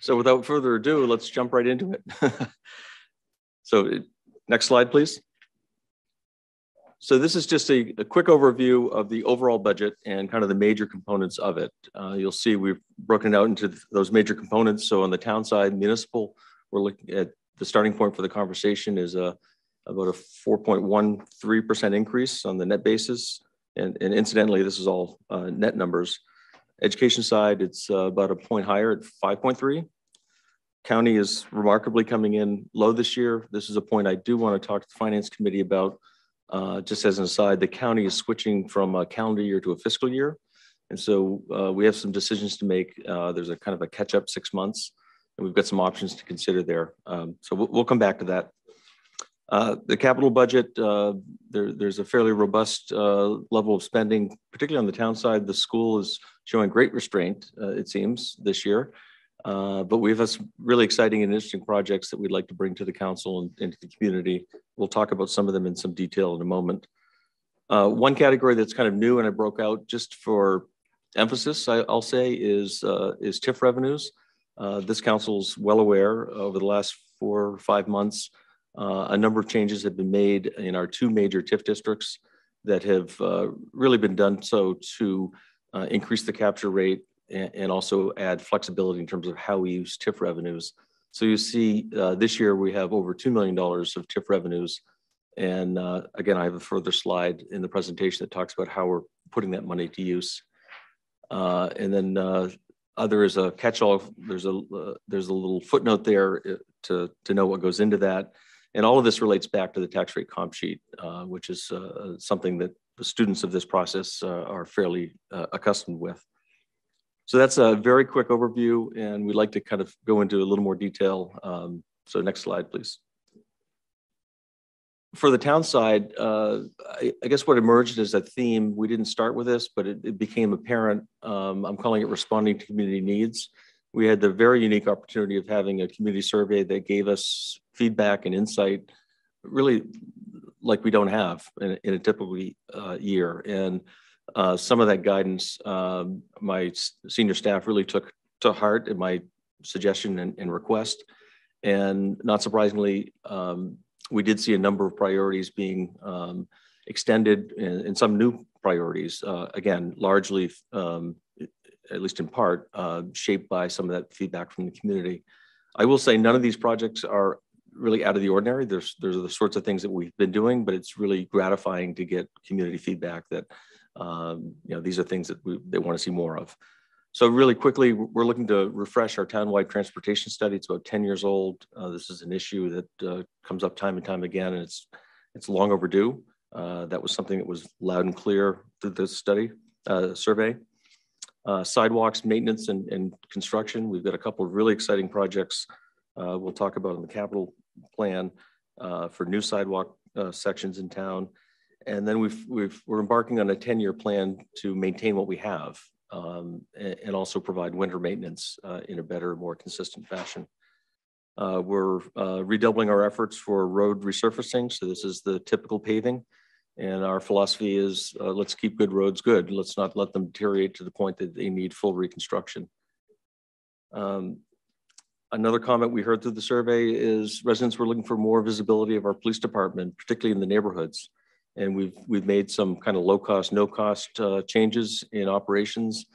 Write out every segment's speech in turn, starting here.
So without further ado, let's jump right into it. so next slide, please. So this is just a, a, quick overview of the overall budget and kind of the major components of it. Uh, you'll see we've broken it out into those major components. So on the town side, municipal, we're looking at the starting point for the conversation is a, about a 4.13% increase on the net basis. And, and incidentally, this is all uh, net numbers. Education side, it's uh, about a point higher at 5.3. County is remarkably coming in low this year. This is a point I do want to talk to the Finance Committee about. Uh, just as an aside, the county is switching from a calendar year to a fiscal year. And so uh, we have some decisions to make. Uh, there's a kind of a catch up six months, and we've got some options to consider there. Um, so we'll, we'll, come back to that. Uh, the capital budget, uh, there, there's a fairly robust uh, level of spending, particularly on the town side. The school is showing great restraint, it seems, this year. Uh, but we have some really exciting and interesting projects that we'd like to bring to the council and, into the community. We'll talk about some of them in some detail in a moment. Uh, one category that's kind of new and I broke out just for emphasis, I, will say, is, uh, is TIF revenues. Uh, this council's well aware over the last four or five months, uh, a number of changes have been made in our two major TIF districts that have really been done so to increase the capture rate and, also add flexibility in terms of how we use TIF revenues. So you see uh, this year we have over $2 million of TIF revenues. And uh, again, I have a further slide in the presentation that talks about how we're putting that money to use. Uh, and then uh, other is a catch-all. There's a uh, there's a little footnote there uh, to to know what goes into that, and all of this relates back to the tax rate comp sheet, which is something that the students of this process are fairly accustomed with. So that's a very quick overview, and we'd like to kind of go into a little more detail. Um, so next slide, please. For the town side, uh, I, I, guess what emerged as a theme, we didn't start with this, but it, it became apparent. Um, I'm calling it responding to community needs. We had the very unique opportunity of having a community survey that gave us feedback and insight, really like we don't have in, in a typical uh, year. And uh, some of that guidance, um, my senior staff really took to heart in my suggestion and, and request. And not surprisingly, um, we did see a number of priorities being um, extended and, and, some new priorities, uh, again, largely, um, at least in part, uh, shaped by some of that feedback from the community. I will say none of these projects are really out of the ordinary. There's, there's the sorts of things that we've been doing, but it's really gratifying to get community feedback that um, you know, these are things that we, they want to see more of. So really quickly, we're looking to refresh our townwide transportation study. It's about 10 years old. Uh, this is an issue that uh, comes up time and time again, and it's it's long overdue. Uh, that was something that was loud and clear through this study uh, survey. Uh, sidewalks, maintenance, and, and, construction. We've got a couple of really exciting projects uh, we'll talk about in the capital plan for new sidewalk sections in town. And then we've, we've, we're embarking on a 10 year plan to maintain what we have um, and, and, also provide winter maintenance uh, in a better, more consistent fashion. Uh, we're uh, redoubling our efforts for road resurfacing. So this is the typical paving. And our philosophy is uh, let's keep good roads good. Let's not let them deteriorate to the point that they need full reconstruction. Um, another comment we heard through the survey is residents were looking for more visibility of our police department, particularly in the neighborhoods and we've we've made some kind of low cost, no cost uh, changes in operations.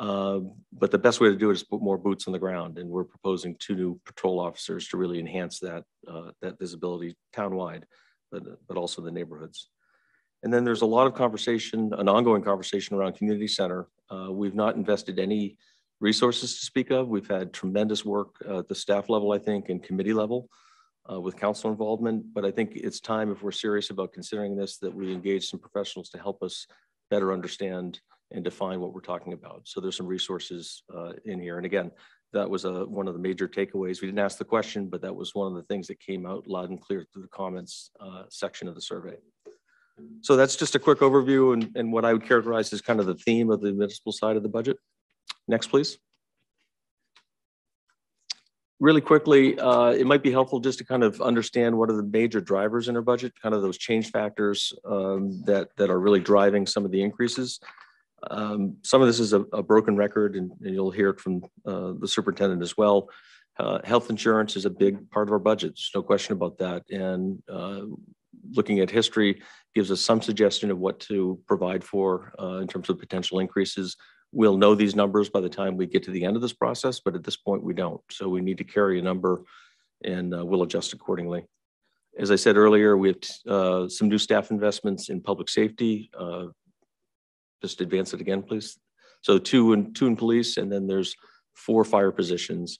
Uh, but the best way to do it is put more boots on the ground, and we're proposing two new patrol officers to really enhance that uh, that visibility townwide, but but also the neighborhoods. And then there's a lot of conversation, an ongoing conversation around community center. Uh, we've not invested any resources to speak of. We've had tremendous work at the staff level, I think, and committee level uh, with council involvement. But I think it's time, if we're serious about considering this, that we engage some professionals to help us better understand and define what we're talking about. So there's some resources uh, in here. And again, that was a, one of the major takeaways. We didn't ask the question, but that was one of the things that came out loud and clear through the comments uh, section of the survey. So that's just a quick overview and, and what I would characterize as kind of the theme of the municipal side of the budget. Next, please really quickly, uh, it might be helpful just to kind of understand what are the major drivers in our budget, kind of those change factors um, that, that are really driving some of the increases. Um, some of this is a, a broken record, and, and, you'll hear it from uh, the superintendent as well. Uh, health insurance is a big part of our budget. There's no question about that. And uh, looking at history gives us some suggestion of what to provide for uh, in terms of potential increases. We'll know these numbers by the time we get to the end of this process, but at this point we don't. So we need to carry a number and uh, we'll adjust accordingly. As I said earlier, we have uh, some new staff investments in public safety. Just advance it again, please. So two in, two in police, and then there's four fire positions.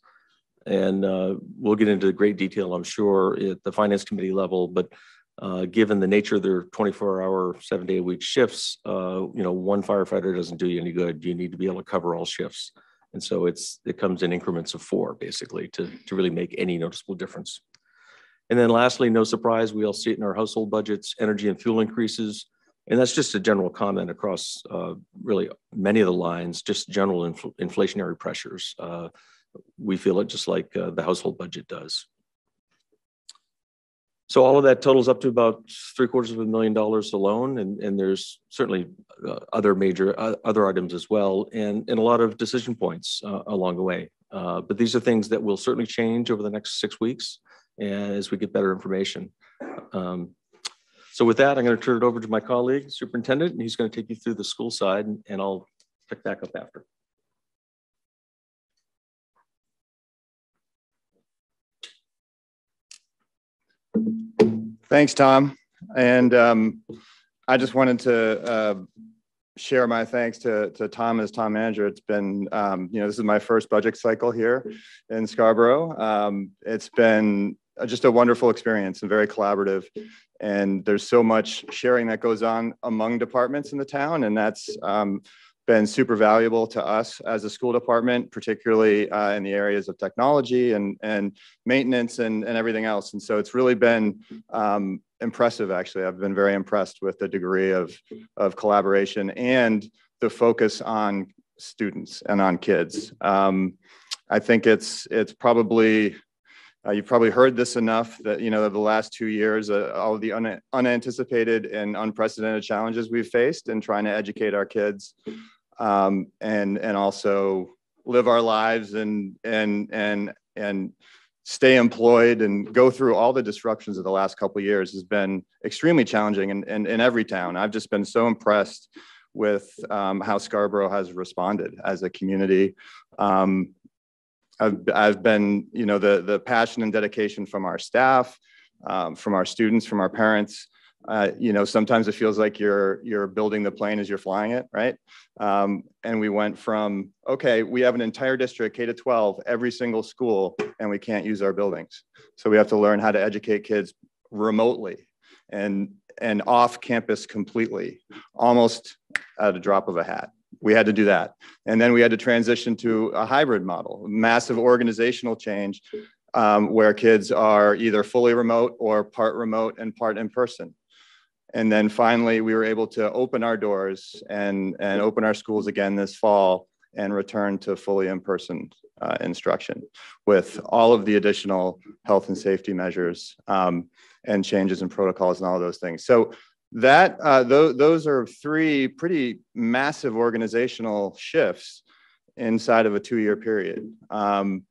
And uh, we'll get into great detail, I'm sure, at the finance committee level. But uh, given the nature of their 24-hour, seven-day-a-week shifts, uh, you know, one firefighter doesn't do you any good. You need to be able to cover all shifts. And so it's it comes in increments of four, basically, to, to really make any noticeable difference. And then lastly, no surprise, we all see it in our household budgets, energy and fuel increases. And that's just a general comment across uh, really many of the lines, just general infl inflationary pressures. Uh, we feel it just like uh, the household budget does. So all of that totals up to about three quarters of a million dollars alone, and, and there's certainly uh, other major uh, other items as well, and, and a lot of decision points uh, along the way. Uh, but these are things that will certainly change over the next six weeks, as we get better information. Um, so with that, I'm going to turn it over to my colleague, superintendent, and he's going to take you through the school side, and, and I'll pick back up after. Thanks, Tom. And um, I just wanted to uh, share my thanks to, to Tom as town manager. It's been, um, you know, this is my first budget cycle here in Scarborough. Um, it's been just a wonderful experience and very collaborative. And there's so much sharing that goes on among departments in the town. And that's um, been super valuable to us as a school department, particularly uh, in the areas of technology and, and maintenance and, and everything else. And so it's really been um, impressive, actually. I've been very impressed with the degree of, of collaboration and the focus on students and on kids. Um, I think it's, it's probably uh, you've probably heard this enough that, you know, the last two years, uh, all of the un unanticipated and unprecedented challenges we've faced in trying to educate our kids um, and and also live our lives and and and and stay employed and go through all the disruptions of the last couple years has been extremely challenging in, in, in every town. I've just been so impressed with um, how Scarborough has responded as a community. Um, I've, I've been, you know, the, the passion and dedication from our staff, um, from our students, from our parents, uh, you know, sometimes it feels like you're you're building the plane as you're flying it, right? Um, and we went from okay, we have an entire district K to 12, every single school, and we can't use our buildings, so we have to learn how to educate kids remotely and and off campus completely, almost at a drop of a hat. We had to do that, and then we had to transition to a hybrid model, massive organizational change. Um, where kids are either fully remote or part remote and part in person. And then finally, we were able to open our doors and, and open our schools again this fall and return to fully in-person uh, instruction with all of the additional health and safety measures um, and changes in protocols and all those things. So that uh, th those are three pretty massive organizational shifts inside of a two-year period. Um,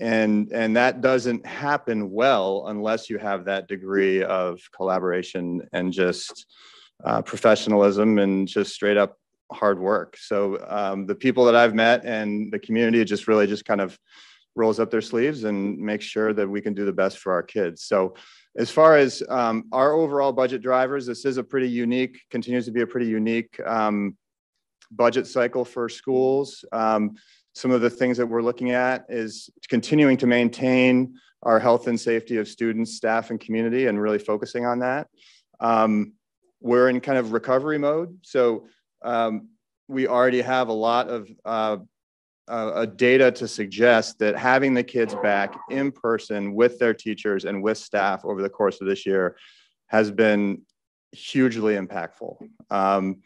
and and that doesn't happen well unless you have that degree of collaboration and just uh, professionalism and just straight up hard work. So um, the people that i've met and the community just really just kind of rolls up their sleeves and makes sure that we can do the best for our kids. So as far as um, our overall budget drivers this is a pretty unique continues to be a pretty unique um, budget cycle for schools. Um, some of the things that we're looking at is continuing to maintain our health and safety of students, staff, and community, and really focusing on that. Um, we're in kind of recovery mode. So um, we already have a lot of uh, uh, data to suggest that having the kids back in person with their teachers and with staff over the course of this year has been hugely impactful. Um,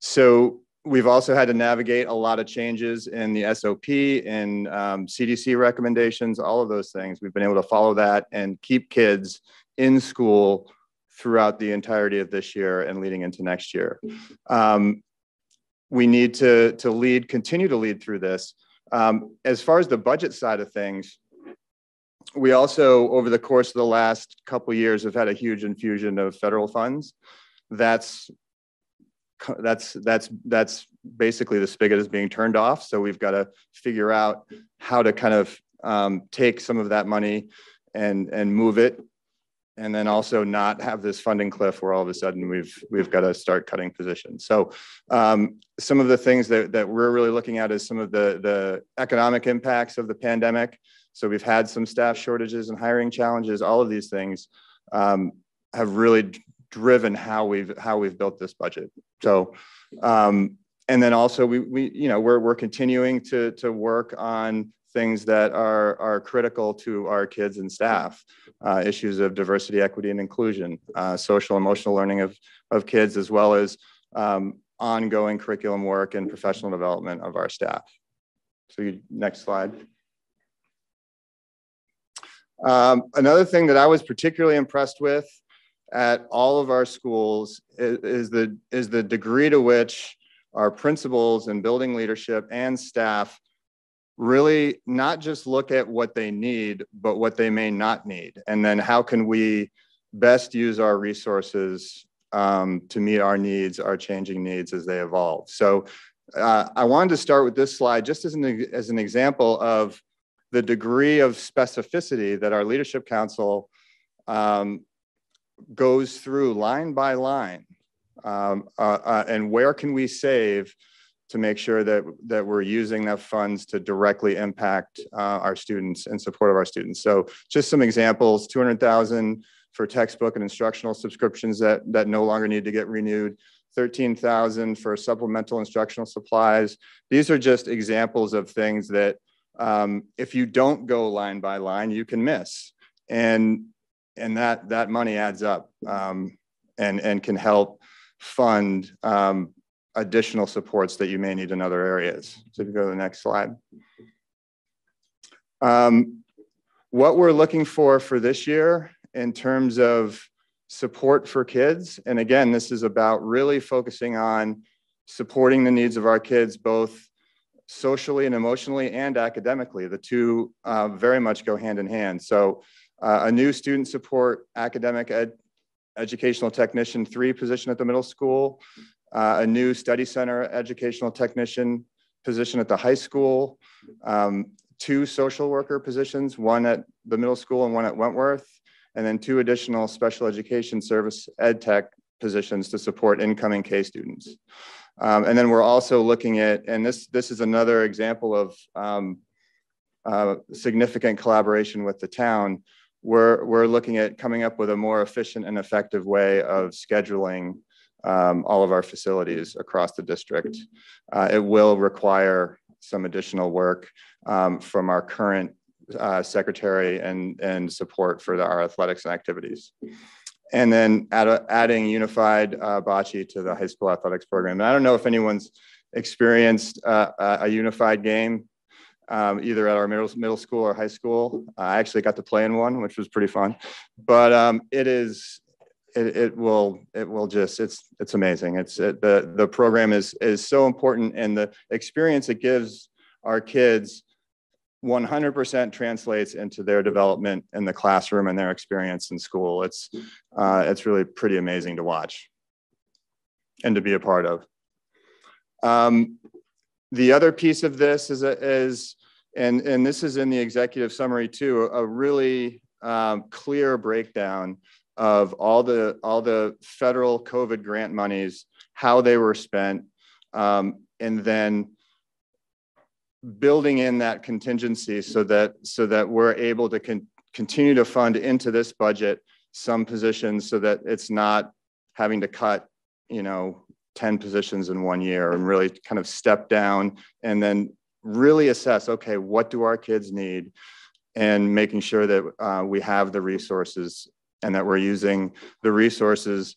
so we've also had to navigate a lot of changes in the SOP and um, CDC recommendations, all of those things. We've been able to follow that and keep kids in school throughout the entirety of this year and leading into next year. Um, we need to, to lead, continue to lead through this. Um, as far as the budget side of things, we also, over the course of the last couple years, have had a huge infusion of federal funds. That's that's that's that's basically the spigot is being turned off. So we've got to figure out how to kind of um, take some of that money and and move it, and then also not have this funding cliff where all of a sudden we've we've got to start cutting positions. So um, some of the things that that we're really looking at is some of the the economic impacts of the pandemic. So we've had some staff shortages and hiring challenges. All of these things um, have really driven how we've how we've built this budget. So, um, and then also we we you know we're we're continuing to to work on things that are are critical to our kids and staff, uh, issues of diversity, equity, and inclusion, uh, social emotional learning of of kids, as well as um, ongoing curriculum work and professional development of our staff. So you, next slide. Um, another thing that I was particularly impressed with at all of our schools is, the, is the degree to which our principals and building leadership and staff really not just look at what they need, but what they may not need. And then how can we best use our resources um, to meet our needs, our changing needs as they evolve. So uh, I wanted to start with this slide just as an, as an example of the degree of specificity that our leadership council um, goes through line by line um, uh, uh, and where can we save to make sure that, that we're using that funds to directly impact uh, our students and support of our students. So just some examples, 200,000 for textbook and instructional subscriptions that, that no longer need to get renewed, 13,000 for supplemental instructional supplies. These are just examples of things that um, if you don't go line by line, you can miss. And and that that money adds up um, and and can help fund um, additional supports that you may need in other areas. So if you go to the next slide. Um, what we're looking for for this year in terms of support for kids, and again, this is about really focusing on supporting the needs of our kids, both socially and emotionally and academically. The two uh, very much go hand in hand. So uh, a new student support academic ed educational technician three position at the middle school, uh, a new study center educational technician position at the high school, um, two social worker positions, one at the middle school and one at Wentworth, and then two additional special education service ed tech positions to support incoming K students. Um, and then we're also looking at, and this, this is another example of um, uh, significant collaboration with the town we're, we're looking at coming up with a more efficient and effective way of scheduling um, all of our facilities across the district. Uh, it will require some additional work um, from our current uh, secretary and, and support for the, our athletics and activities. And then add a, adding unified uh, bocce to the high school athletics program. And I don't know if anyone's experienced uh, a unified game um, either at our middle, middle school or high school. I actually got to play in one, which was pretty fun. But um, it is, it, it, will, it will just, it's, it's amazing. It's it, the the program is is so important, and the experience it gives our kids 100% translates into their development in the classroom and their experience in school. It's uh, it's really pretty amazing to watch and to be a part of. Um, the other piece of this is, is and, and this is in the executive summary too, a really um, clear breakdown of all the, all the federal COVID grant monies, how they were spent, um, and then building in that contingency so that, so that we're able to con continue to fund into this budget some positions so that it's not having to cut, you know, 10 positions in one year and really kind of step down and then really assess okay, what do our kids need? And making sure that uh, we have the resources and that we're using the resources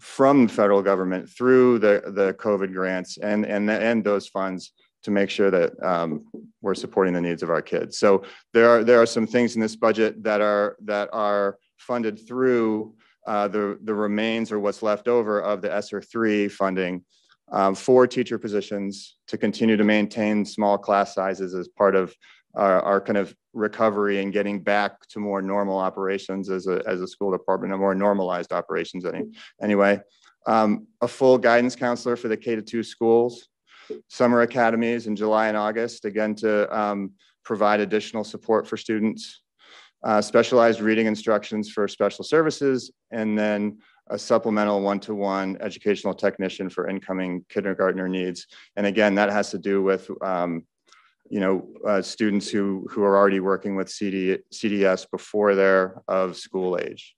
from the federal government through the, the COVID grants and, and, and those funds to make sure that um, we're supporting the needs of our kids. So there are, there are some things in this budget that are, that are funded through uh, the, the remains or what's left over of the ESSER 3 funding um, four teacher positions to continue to maintain small class sizes as part of our, our, kind of recovery and getting back to more normal operations as a, as a school department, a more normalized operations any, anyway. Um, a full guidance counselor for the K to two schools, summer academies in July and August, again to um, provide additional support for students, uh, specialized reading instructions for special services, and then a supplemental one-to-one educational technician for incoming kindergartner needs. And again, that has to do with, um, you know, uh, students who, who are already working with CD, CDS before they're of school age.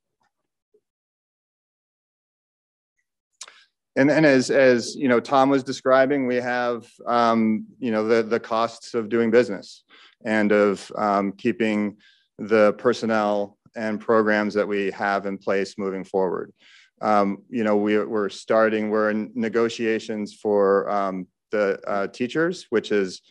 And then as, as you know, Tom was describing, we have, um, you know, the, the costs of doing business and of um, keeping the personnel and programs that we have in place moving forward. Um, you know, we, we're starting, we're in negotiations for um, the uh, teachers, which is,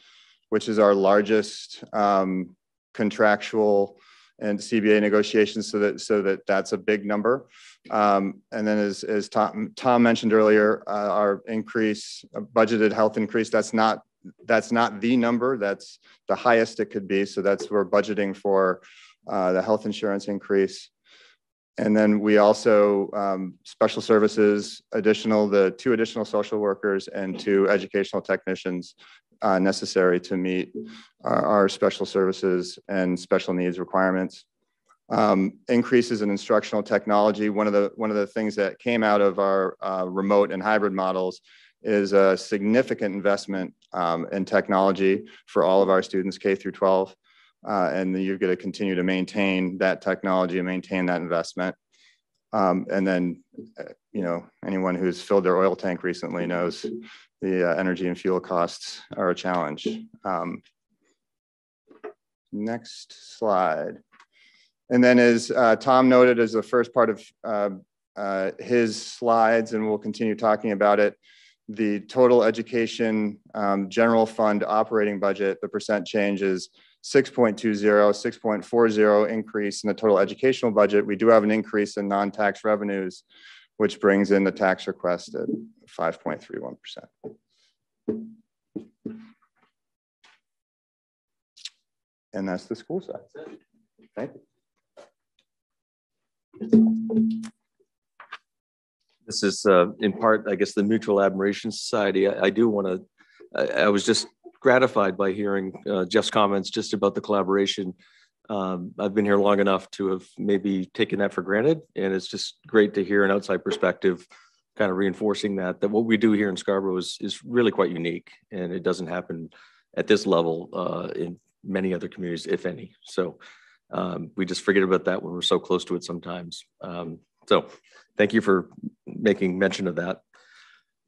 which is our largest um, contractual and CBA negotiations so that, so that that's a big number. Um, and then as, as Tom, Tom mentioned earlier, uh, our increase, uh, budgeted health increase, that's not, that's not the number, that's the highest it could be. So that's, we're budgeting for uh, the health insurance increase. And then we also, um, special services, additional, the two additional social workers and two educational technicians uh, necessary to meet our, our, special services and special needs requirements. Um, increases in instructional technology. One of the, one of the things that came out of our uh, remote and hybrid models is a significant investment um, in technology for all of our students K through 12 uh, and you're going to continue to maintain that technology and maintain that investment. Um, and then, uh, you know, anyone who's filled their oil tank recently knows the uh, energy and fuel costs are a challenge. Um, next slide. And then as uh, Tom noted as the first part of uh, uh, his slides, and we'll continue talking about it, the total education um, general fund operating budget, the percent change is 6.20, 6.40 increase in the total educational budget. We do have an increase in non-tax revenues, which brings in the tax request at 5.31%. And that's the school side. Thank you. This is uh, in part, I guess, the Mutual Admiration Society. I, I do want to, I, I was just gratified by hearing uh, Jeff's comments just about the collaboration. Um, I've been here long enough to have maybe taken that for granted, and it's just great to hear an outside perspective, kind of reinforcing that that what we do here in Scarborough is is really quite unique, and it doesn't happen at this level uh, in many other communities, if any. So um, we just forget about that when we're so close to it sometimes. Um, so thank you for making mention of that.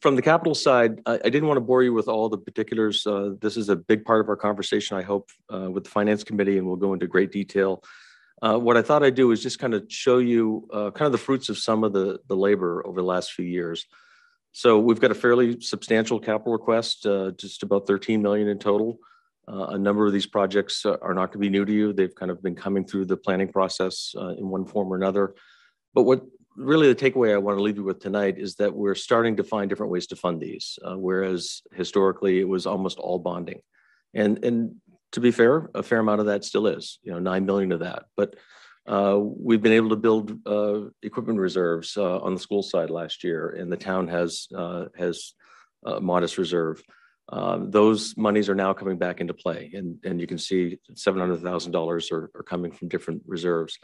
From the capital side, I, I, didn't want to bore you with all the particulars. Uh, this is a big part of our conversation, I hope, uh, with the Finance Committee, and we'll go into great detail. Uh, what I thought I'd do is just kind of show you uh, kind of the fruits of some of the, the labor over the last few years. So we've got a fairly substantial capital request, uh, just about 13 million in total. Uh, a number of these projects are not going to be new to you. They've kind of been coming through the planning process in one form or another. But what really the takeaway I want to leave you with tonight is that we're starting to find different ways to fund these, uh, whereas historically it was almost all bonding. And, and to be fair, a fair amount of that still is, you know, 9 million of that. But uh, we've been able to build uh, equipment reserves uh, on the school side last year, and the town has, uh, has a modest reserve. Um, those monies are now coming back into play, and, and you can see $700,000 are, are coming from different reserves.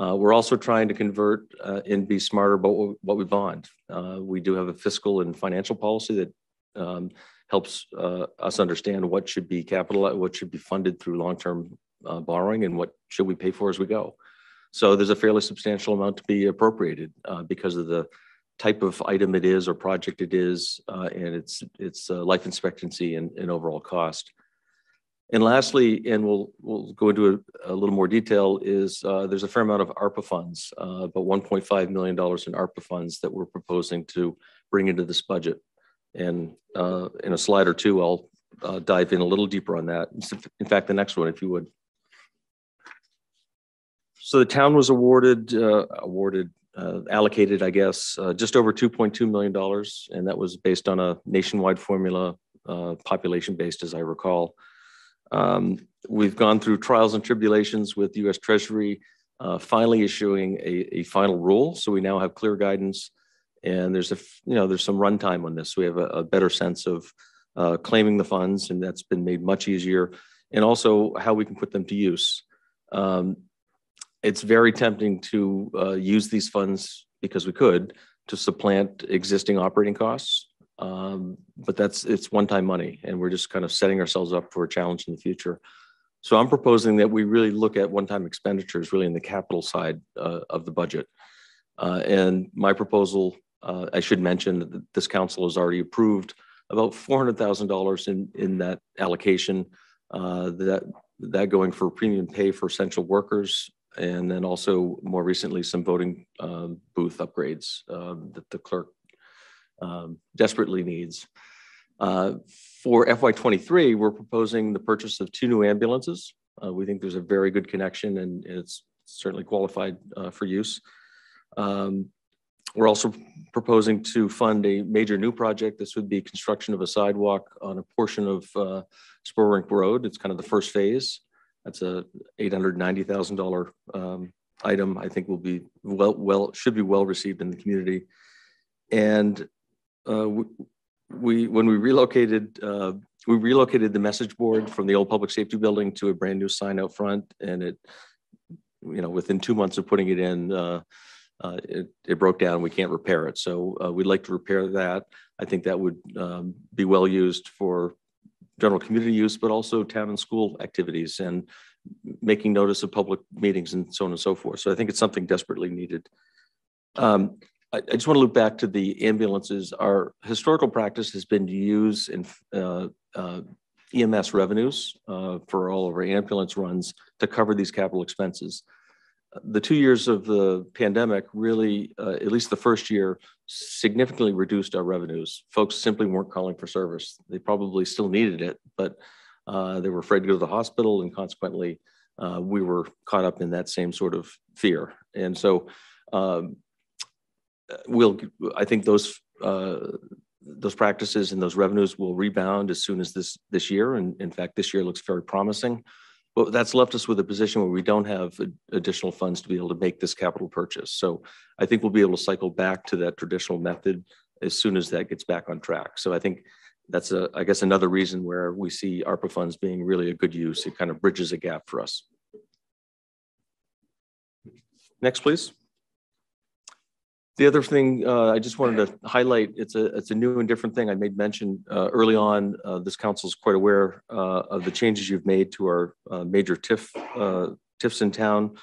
Uh, we're also trying to convert uh, and be smarter about what we bond. Uh, we do have a fiscal and financial policy that um, helps uh, us understand what should be capital, what should be funded through long-term uh, borrowing, and what should we pay for as we go. So there's a fairly substantial amount to be appropriated uh, because of the type of item it is or project it is, and its its life expectancy and, and overall cost. And lastly, and we'll we'll go into a, a little more detail, is uh, there's a fair amount of ARPA funds, uh, about 1.5 million dollars in ARPA funds that we're proposing to bring into this budget. And uh, in a slide or two, I'll uh, dive in a little deeper on that. In fact, the next one, if you would. So the town was awarded uh, awarded uh, allocated, I guess, uh, just over $2.2 million. And that was based on a nationwide formula, uh, population based, as I recall. Um, we've gone through trials and tribulations with US Treasury, uh, finally issuing a, a, final rule. So we now have clear guidance and there's a, you know, there's some runtime on this. We have a, a better sense of uh, claiming the funds and that's been made much easier and also how we can put them to use. Um, it's very tempting to uh, use these funds because we could to supplant existing operating costs. Um, but that's it's one-time money, and we're just kind of setting ourselves up for a challenge in the future. So I'm proposing that we really look at one-time expenditures, really in the capital side uh, of the budget. Uh, and my proposal, uh, I should mention that this council has already approved about $400,000 in in that allocation. Uh, that that going for premium pay for essential workers and then also more recently some voting um, booth upgrades um, that the clerk um, desperately needs. Uh, for FY23, we're proposing the purchase of two new ambulances. Uh, we think there's a very good connection and it's certainly qualified uh, for use. Um, we're also proposing to fund a major new project. This would be construction of a sidewalk on a portion of uh, Spurwink Road. It's kind of the first phase. That's a $890,000 um, item. I think will be well, well, should be well received in the community. And uh, we, when we relocated, uh, we relocated the message board from the old public safety building to a brand new sign out front. And it, you know, within two months of putting it in, uh, uh, it, it, broke down. We can't repair it. So uh, we'd like to repair that. I think that would um, be well used for general community use, but also town and school activities and making notice of public meetings and so on and so forth. So I think it's something desperately needed. Um, I, just want to loop back to the ambulances. Our historical practice has been to use in, uh, uh, EMS revenues uh, for all of our ambulance runs to cover these capital expenses the two years of the pandemic really, uh, at least the first year, significantly reduced our revenues. Folks simply weren't calling for service. They probably still needed it, but uh, they were afraid to go to the hospital, and consequently, uh, we were caught up in that same sort of fear. And so, um, we'll. I think those uh, those practices and those revenues will rebound as soon as this this year. And in fact, this year looks very promising. But that's left us with a position where we don't have additional funds to be able to make this capital purchase. So I think we'll be able to cycle back to that traditional method as soon as that gets back on track. So I think that's a, I guess, another reason where we see ARPA funds being really a good use. It kind of bridges a gap for us. Next, please. The other thing uh, I just wanted to highlight, it's a, it's a new and different thing. I made mention uh, early on, uh, this council is quite aware uh, of the changes you've made to our uh, major TIF, uh, TIFs in town.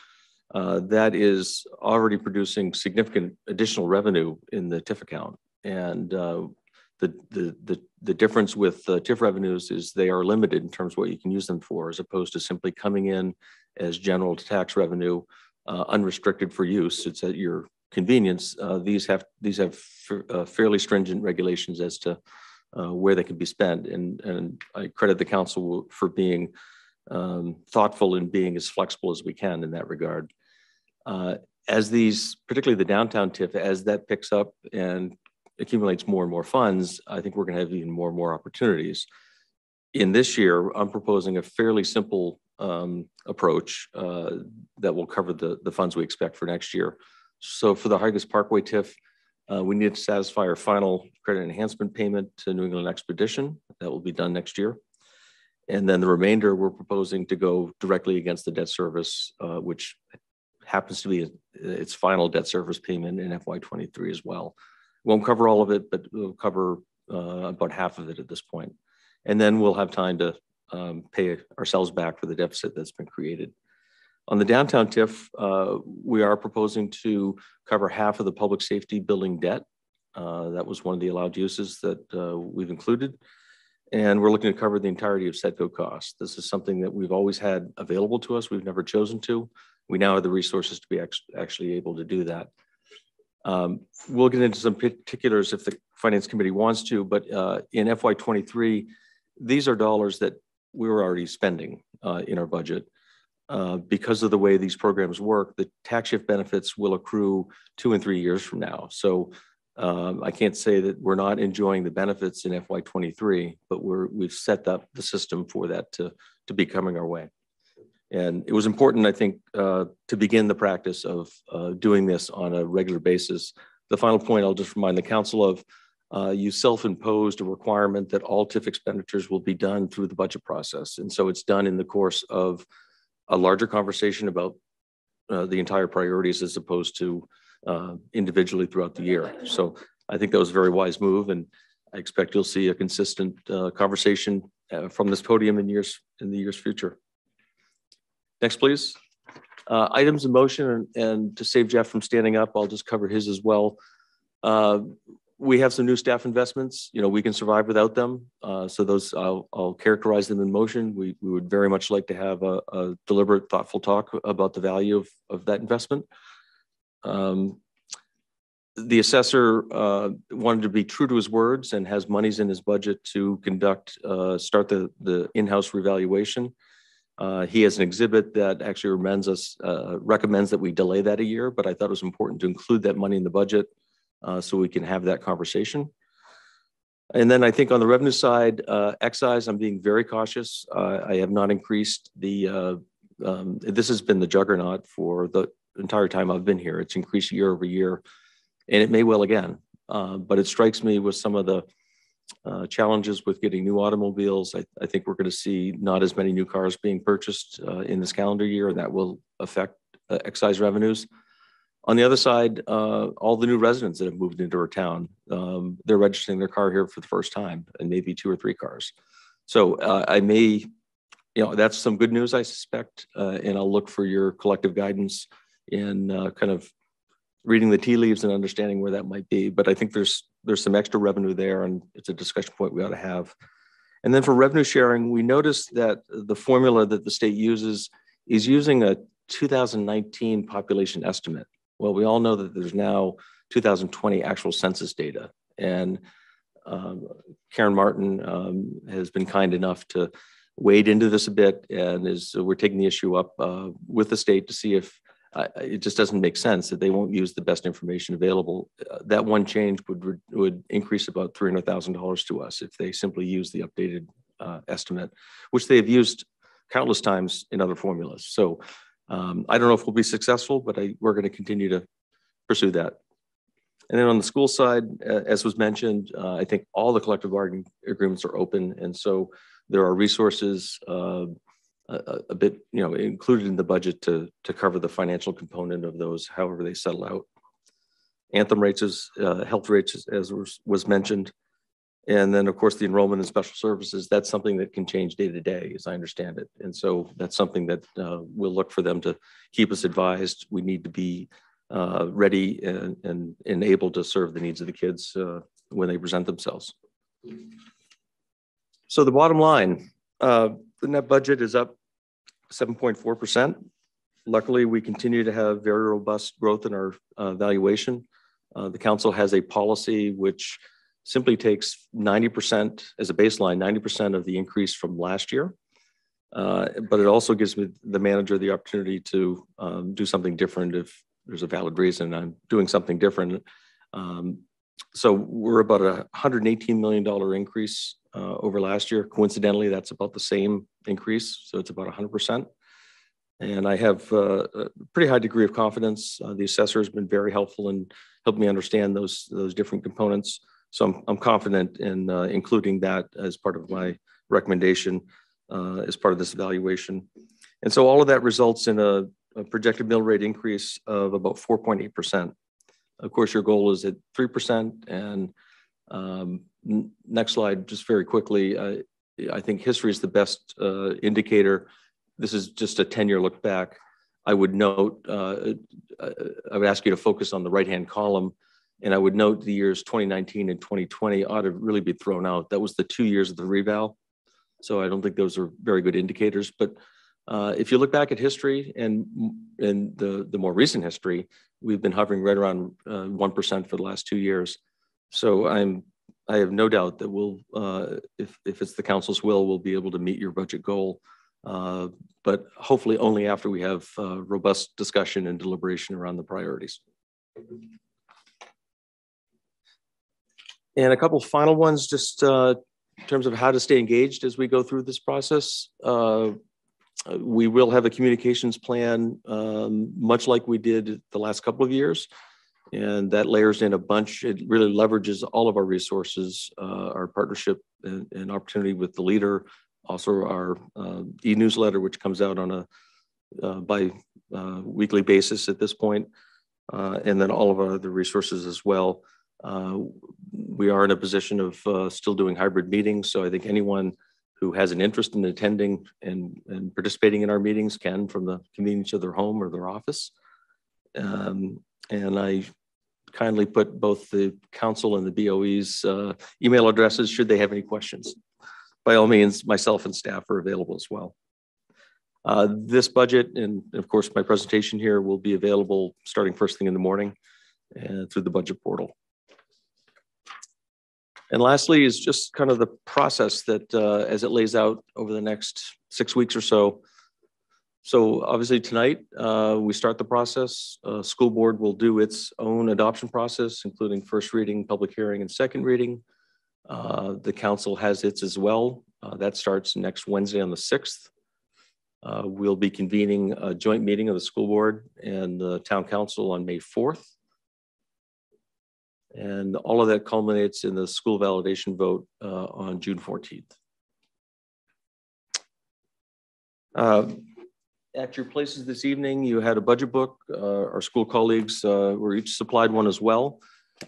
that is already producing significant additional revenue in the TIF account. And the, the, the, the difference with TIF revenues is they are limited in terms of what you can use them for, as opposed to simply coming in as general tax revenue, unrestricted for use. It's at your convenience, uh, these have these have uh, fairly stringent regulations as to uh, where they can be spent. And, and I credit the council for being um, thoughtful and being as flexible as we can in that regard. Uh, as these, particularly the downtown TIF, as that picks up and accumulates more and more funds, I think we're going to have even more and more opportunities. In this year, I'm proposing a fairly simple um, approach uh, that will cover the, the funds we expect for next year. So for the Haigis Parkway TIF, uh, we need to satisfy our final credit enhancement payment to New England Expedition. That will be done next year. And then the remainder, we're proposing to go directly against the debt service, uh, which happens to be its final debt service payment in FY23 as well. Won't cover all of it, but we'll cover uh, about half of it at this point. And then we'll have time to um, pay ourselves back for the deficit that's been created. On the downtown TIF, uh, we are proposing to cover half of the public safety building debt. Uh, that was one of the allowed uses that uh, we've included. And we're looking to cover the entirety of SEDCO costs. This is something that we've always had available to us. We've never chosen to. We now have the resources to be actually able to do that. Um, we'll get into some particulars if the Finance Committee wants to, but uh, in FY23, these are dollars that we were already spending uh, in our budget. Uh, because of the way these programs work, the tax shift benefits will accrue two and three years from now. So um, I can't say that we're not enjoying the benefits in FY23, but we're, we've set up the system for that to, to be coming our way. And it was important, I think, uh, to begin the practice of uh, doing this on a regular basis. The final point I'll just remind the council of, uh, you self-imposed a requirement that all TIF expenditures will be done through the budget process. And so it's done in the course of a larger conversation about uh, the entire priorities as opposed to uh, individually throughout the year. So I think that was a very wise move, and I expect you'll see a consistent uh, conversation uh, from this podium in years in the years future. Next, please. Uh, items in motion, and, and, to save Jeff from standing up, I'll just cover his as well. We have some new staff investments. You know, we can survive without them. Uh, so those, I'll, I'll, characterize them in motion. We, we would very much like to have a, a deliberate, thoughtful talk about the value of, of that investment. Um, the assessor uh, wanted to be true to his words and has monies in his budget to conduct, uh, start the, the in-house revaluation. Uh, he has an exhibit that actually recommends us, uh, recommends that we delay that a year, but I thought it was important to include that money in the budget uh, so we can have that conversation. And then I think on the revenue side, uh, excise, I'm being very cautious. Uh, I have not increased the, uh, um, this has been the juggernaut for the entire time I've been here. It's increased year over year, and it may well again. Uh, but it strikes me with some of the uh, challenges with getting new automobiles. I, I think we're going to see not as many new cars being purchased uh, in this calendar year, and that will affect excise revenues. On the other side, uh, all the new residents that have moved into our town, um, they're registering their car here for the first time and maybe two or three cars. So uh, I may, you know, that's some good news, I suspect, uh, and I'll look for your collective guidance in uh, kind of reading the tea leaves and understanding where that might be. But I think there's there's some extra revenue there, and it's a discussion point we ought to have. And then for revenue sharing, we noticed that the formula that the state uses is using a 2019 population estimate. Well, we all know that there's now 2020 actual census data. And um, Karen Martin um, has been kind enough to wade into this a bit and is we're taking the issue up uh, with the state to see if uh, it just doesn't make sense that they won't use the best information available. Uh, that one change would would increase about three hundred thousand dollars to us if they simply use the updated uh, estimate, which they have used countless times in other formulas. So um, I don't know if we'll be successful, but I, we're going to continue to pursue that. And then on the school side, as was mentioned, uh, I think all the collective bargaining agreements are open. And so there are resources uh, a, a, bit, you know, included in the budget to, to cover the financial component of those, however they settle out. Anthem rates, is, uh, health rates, as was mentioned. And then, of course, the enrollment in special services, that's something that can change day to day, as I understand it. And so that's something that uh, we'll look for them to keep us advised. We need to be uh, ready and, and, and, able to serve the needs of the kids uh, when they present themselves. So the bottom line, uh, the net budget is up 7.4%. Luckily, we continue to have very robust growth in our uh, valuation. Uh, the council has a policy which simply takes 90% as a baseline, 90% of the increase from last year. Uh, but it also gives me the manager the opportunity to um, do something different if there's a valid reason I'm doing something different. Um, so we're about a $118 million increase uh, over last year. Coincidentally, that's about the same increase. So it's about 100%. And I have uh, a pretty high degree of confidence. Uh, the assessor has been very helpful in helping me understand those, those different components. So I'm, I'm confident in uh, including that as part of my recommendation uh, as part of this evaluation. And so all of that results in a, a projected mill rate increase of about 4.8%. Of course, your goal is at 3%. And um, next slide, just very quickly, I think history is the best uh, indicator. This is just a 10-year look back. I would note, uh, uh, I would ask you to focus on the right-hand column and I would note the years 2019 and 2020 ought to really be thrown out. That was the two years of the reval. So I don't think those are very good indicators. But uh, if you look back at history and, and the, the more recent history, we've been hovering right around uh, 1% for the last two years. So I'm, I have no doubt that we'll, uh, if, if it's the council's will, we'll be able to meet your budget goal uh, but hopefully only after we have uh, robust discussion and deliberation around the priorities. And a couple final ones, just uh, in terms of how to stay engaged as we go through this process. Uh, we will have a communications plan, um, much like we did the last couple of years. And that layers in a bunch, it really leverages all of our resources, uh, our partnership and, and, opportunity with the leader, also our uh, e-newsletter, which comes out on a uh, by uh, weekly basis at this point, uh, and then all of our other resources as well. Uh, we are in a position of uh, still doing hybrid meetings, so I think anyone who has an interest in attending and, and participating in our meetings can from the convenience of their home or their office. Um, and I kindly put both the council and the BOE's uh, email addresses should they have any questions. By all means, myself and staff are available as well. Uh, this budget and of course my presentation here will be available starting first thing in the morning and through the budget portal. And lastly is just kind of the process that uh, as it lays out over the next six weeks or so. So obviously tonight uh, we start the process. Uh, school board will do its own adoption process, including first reading, public hearing, and second reading. Uh, the council has its as well. Uh, that starts next Wednesday on the 6th. Uh, we'll be convening a joint meeting of the school board and the town council on May 4th. And all of that culminates in the school validation vote uh, on June 14th. Uh, at your places this evening, you had a budget book. Uh, our school colleagues uh, were each supplied one as well.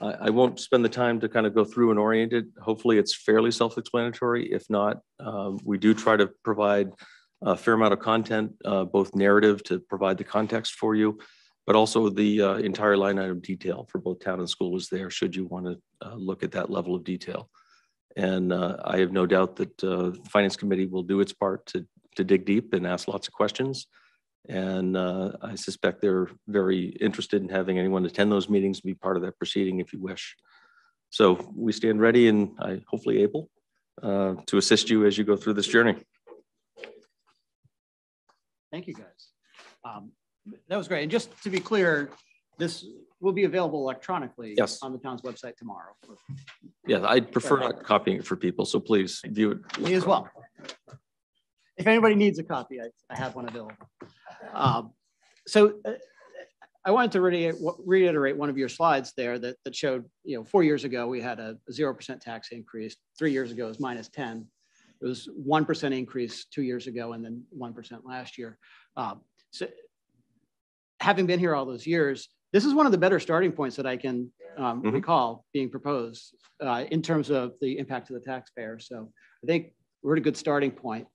I, I, won't spend the time to kind of go through and orient it. Hopefully it's fairly self-explanatory. If not, um, we do try to provide a fair amount of content, uh, both narrative to provide the context for you, but also the uh, entire line item detail for both town and school was there should you want to uh, look at that level of detail. And uh, I have no doubt that uh, the Finance Committee will do its part to, to dig deep and ask lots of questions. And uh, I suspect they're very interested in having anyone attend those meetings and be part of that proceeding if you wish. So we stand ready and I hopefully able uh, to assist you as you go through this journey. Thank you, guys. Um, that was great. And just to be clear, this will be available electronically yes. on the town's website tomorrow. Yeah, I'd prefer not copying it for people, so please view it. Me as well. If anybody needs a copy, I, I have one available. Um, so uh, I wanted to reiterate, reiterate one of your slides there that, that showed, you know, four years ago, we had a 0% tax increase. Three years ago, it was minus 10. It was 1% increase two years ago and then 1% last year. Um, so having been here all those years, this is one of the better starting points that I can um, mm-hmm. recall being proposed uh, in terms of the impact to the taxpayer. So I think we're at a good starting point.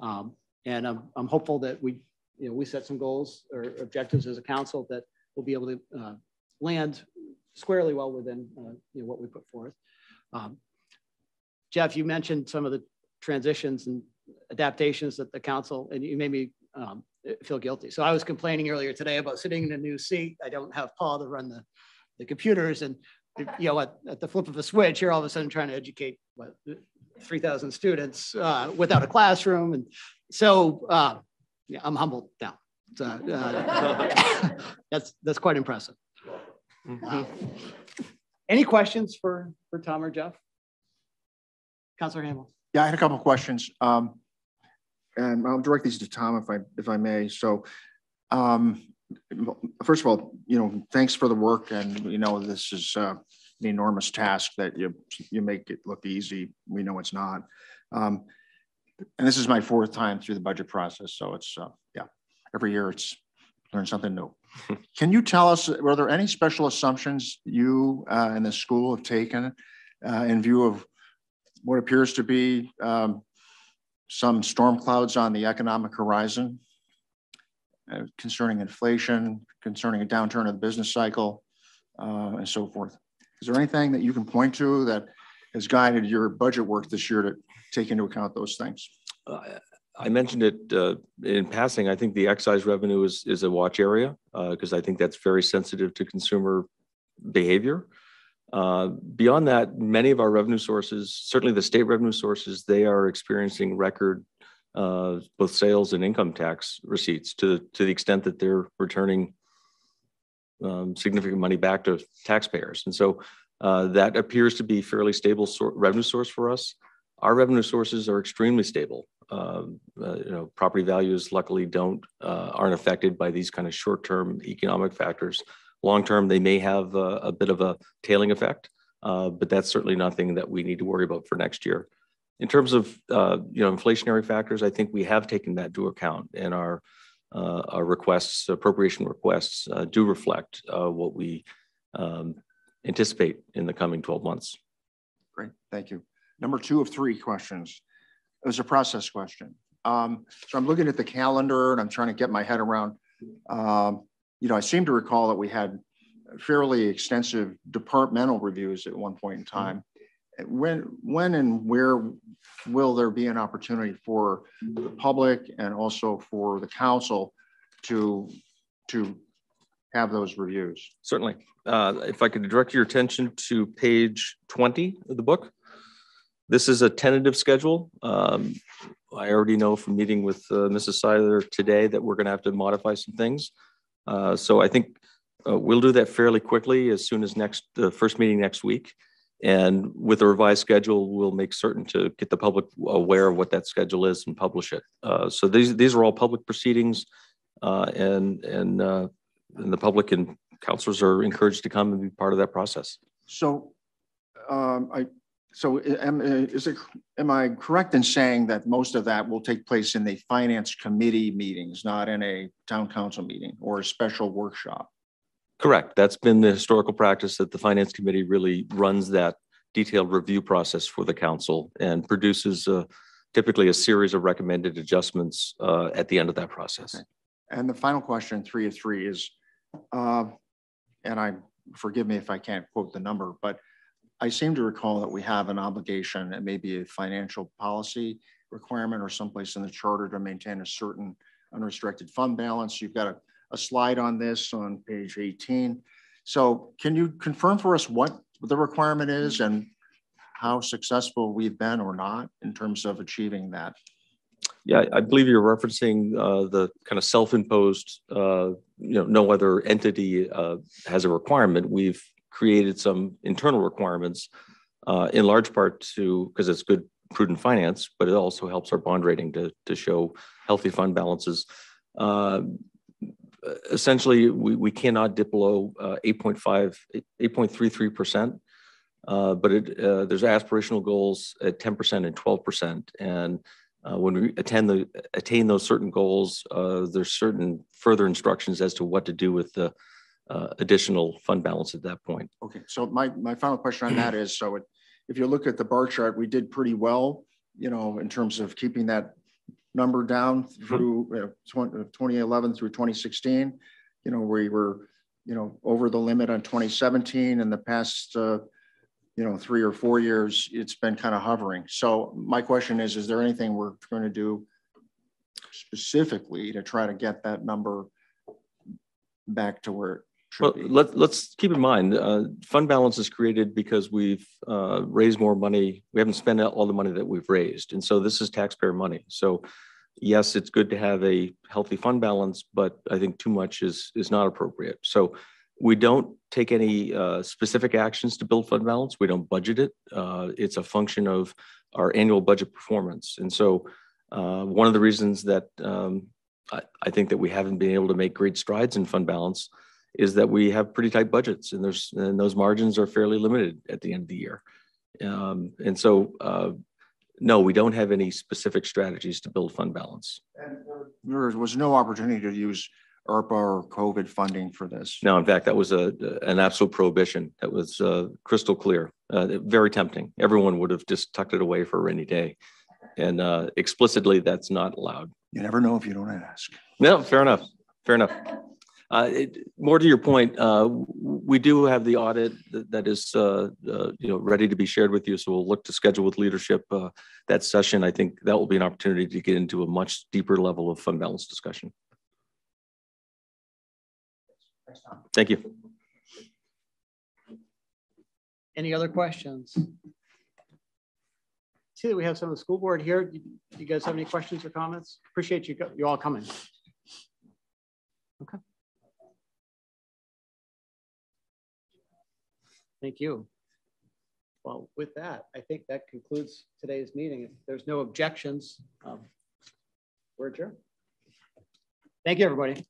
Um, and I'm, I'm hopeful that we, you know, we set some goals or objectives as a council that we'll be able to uh, land squarely well within uh, you know, what we put forth. Um, Jeff, you mentioned some of the transitions and adaptations that the council, and you made me um, feel guilty. So I was complaining earlier today about sitting in a new seat. I don't have Paul to run the, the computers and you know, at, at the flip of a switch, you're all of a sudden trying to educate what 3,000 students uh, without a classroom. And so uh, yeah, I'm humbled now. So, uh, that's, that's quite impressive. Mm-hmm. any questions for, for Tom or Jeff? Councilor Hamel. Yeah, I had a couple of questions. Um, and I'll direct these to Tom if I if I may. So, um, first of all, you know, thanks for the work, and you know, this is uh, an enormous task that you you make it look easy. We know it's not. Um, and this is my fourth time through the budget process, so it's uh, yeah, every year it's learn something new. Can you tell us were there any special assumptions you uh, and the school have taken uh, in view of what appears to be um, some storm clouds on the economic horizon uh, concerning inflation, concerning a downturn of the business cycle, uh, and so forth. Is there anything that you can point to that has guided your budget work this year to take into account those things? Uh, I mentioned it uh, in passing. I think the excise revenue is, is a watch area because uh, I think that's very sensitive to consumer behavior. Uh, beyond that, many of our revenue sources, certainly the state revenue sources, they are experiencing record uh, both sales and income tax receipts to, to the extent that they're returning um, significant money back to taxpayers. And so uh, that appears to be fairly stable revenue source for us. Our revenue sources are extremely stable. Um, uh, you know, property values luckily don't uh, aren't affected by these kind of short-term economic factors. Long-term, they may have a, a, bit of a tailing effect, uh, but that's certainly nothing that we need to worry about for next year. In terms of uh, you know inflationary factors, I think we have taken that into account, and our uh, our requests, appropriation requests, uh, do reflect what we um, anticipate in the coming 12 months. Great, thank you. Number two of three questions. It was a process question. Um, so I'm looking at the calendar and I'm trying to get my head around, um, you know, I seem to recall that we had fairly extensive departmental reviews at one point in time. When, when and where will there be an opportunity for the public and also for the council to, to have those reviews? Certainly. Uh, if I could direct your attention to page 20 of the book. This is a tentative schedule. Um, I already know from meeting with uh, Mrs. Seiler today that we're going to have to modify some things. Uh, so I think uh, we'll do that fairly quickly as soon as next the first meeting next week. And with a revised schedule, we'll make certain to get the public aware of what that schedule is and publish it. Uh, so these these are all public proceedings, uh, and and uh, and the public and councilors are encouraged to come and be part of that process. So um, I so am, uh, is it, am I correct in saying that most of that will take place in the finance committee meetings, not in a town council meeting or a special workshop? Correct. That's been the historical practice that the finance committee really runs that detailed review process for the council and produces uh, typically a series of recommended adjustments uh, at the end of that process. Okay. And the final question, three of three, is, uh, and I forgive me if I can't quote the number, but I seem to recall that we have an obligation it may be a financial policy requirement or someplace in the charter to maintain a certain unrestricted fund balance. You've got a, a slide on this on page 18. So can you confirm for us what the requirement is and how successful we've been or not in terms of achieving that? Yeah, I believe you're referencing uh, the kind of self-imposed, uh, you know, no other entity uh, has a requirement. We've created some internal requirements uh, in large part to because it's good prudent finance, but it also helps our bond rating to, to show healthy fund balances. Uh, essentially, we, we cannot dip below uh, 8.5, 8.33%, uh, but it, uh, there's aspirational goals at 10% and 12%. And uh, when we attend the, attain those certain goals, uh, there's certain further instructions as to what to do with the uh, additional fund balance at that point. Okay, so my, my final question on that is, so it, if you look at the bar chart, we did pretty well, you know, in terms of keeping that number down mm-hmm. through you 2011 through 2016. You know, we were, you know, over the limit on 2017 and the past, uh, you know, three or four years, it's been kind of hovering. So my question is, is there anything we're going to do specifically to try to get that number back to where well, let, let's keep in mind, uh, fund balance is created because we've uh, raised more money. We haven't spent all the money that we've raised. And so this is taxpayer money. So yes, it's good to have a healthy fund balance, but I think too much is, is not appropriate. So we don't take any uh, specific actions to build fund balance. We don't budget it. Uh, it's a function of our annual budget performance. And so uh, one of the reasons that um, I, I think that we haven't been able to make great strides in fund balance is that we have pretty tight budgets and there's and those margins are fairly limited at the end of the year. Um, and so, uh, no, we don't have any specific strategies to build fund balance. And there was no opportunity to use ARPA or COVID funding for this. No, in fact, that was a an absolute prohibition. That was uh, crystal clear. Uh, very tempting. Everyone would have just tucked it away for a rainy day, and uh, explicitly, that's not allowed. You never know if you don't ask. No, fair enough. Fair enough. Uh, it, more to your point, uh, we do have the audit that, is, uh, uh, you know, ready to be shared with you. So we'll look to schedule with leadership uh, that session. I think that will be an opportunity to get into a much deeper level of fund balance discussion. Thank you. Any other questions? see that we have some of the school board here. Do you guys have any questions or comments? Appreciate you, you all coming. Okay. Thank you. Well, with that, I think that concludes today's meeting. If there's no objections, um, we're adjourned. Thank you, everybody.